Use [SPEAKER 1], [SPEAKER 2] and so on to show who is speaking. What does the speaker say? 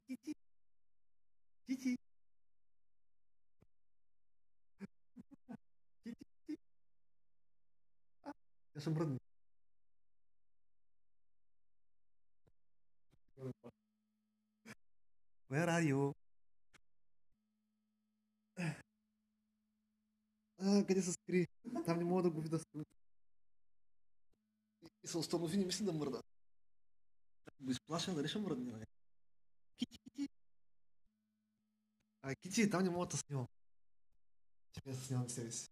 [SPEAKER 1] Кити. А, я же брат. Where are you? А, къде се скри? Там не мога да го видя. И, се установи, не мисли да мърда. Го изплаша, дали ще мръдне? бе? А, кити, там не мога да снимам. Че я снимам себе си.